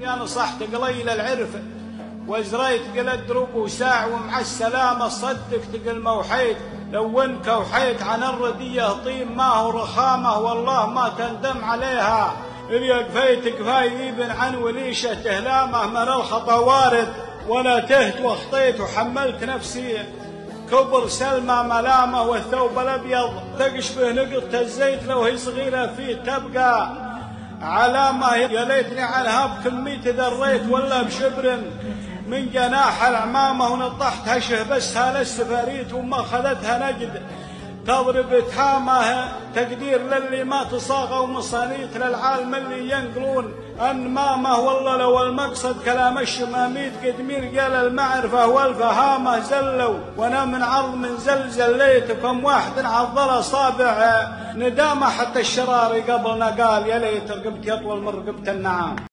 يا نصحت قليل العرفة وزريت قل دروب وساع ومع السلامة صدق تقل موحيت لو انك وحيت عن الردية طيب ما هو رخامة والله ما تندم عليها. اللي قفيت قفاي ابن عن وليشة تهلامه من الخطا وارد ولا تهت واخطيت وحملت نفسي. كبر سلمى ملامة والثوب الأبيض تقشبه نقطة الزيت لو هي صغيرة فيه تبقى. علامة يا ليتني عنها بكمية ذريت ولا بشبر من جناح العمامة ونطحت هشه بس هالسفاريت السفاريت وما خذتها نجد. تضرب تهامه تقدير للي ما تصاغى ومصانيت للعالم اللي ينقلون. أنمامه والله لو المقصد كلام الشماميت قدمير قال المعرفة والفهامة زلوا وأنا من عرض من زل زليت كم واحد عضل اصابع ندامة حتى الشراري قبلنا قال يا ليت رقبتي أطول من رقبة النعام.